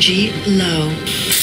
Energy low.